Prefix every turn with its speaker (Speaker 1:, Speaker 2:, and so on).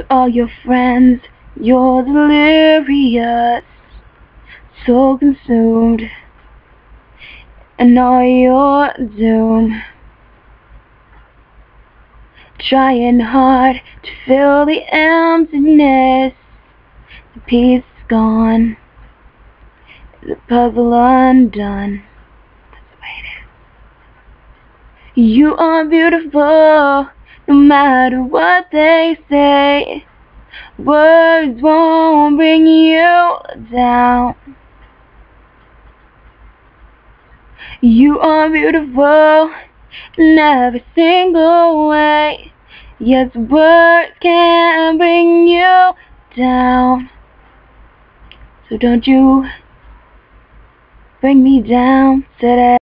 Speaker 1: To all your friends, you're delirious, so consumed, and all your doom. Trying hard to fill the emptiness, the peace is gone, the puzzle undone. That's the way it is. You are beautiful, no matter what they say. Words won't bring you down. You are beautiful in every single way. Yes, words can bring you down. So don't you bring me down today.